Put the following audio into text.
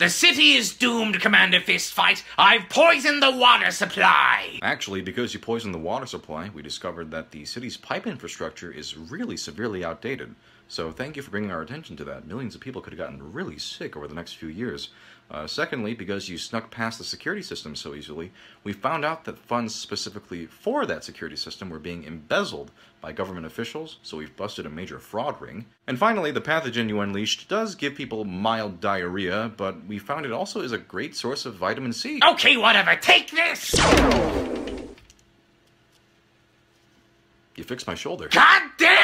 The city is doomed, Commander Fistfight. I've poisoned the water supply. Actually, because you poisoned the water supply, we discovered that the city's pipe infrastructure is really severely outdated. So thank you for bringing our attention to that. Millions of people could have gotten really sick over the next few years. Uh, secondly, because you snuck past the security system so easily, we found out that funds specifically for that security system were being embezzled by government officials, so we've busted a major fraud ring. And finally, the pathogen you unleashed does give people mild diarrhea, but we found it also is a great source of vitamin C. Okay, whatever. Take this! You fixed my shoulder. God damn!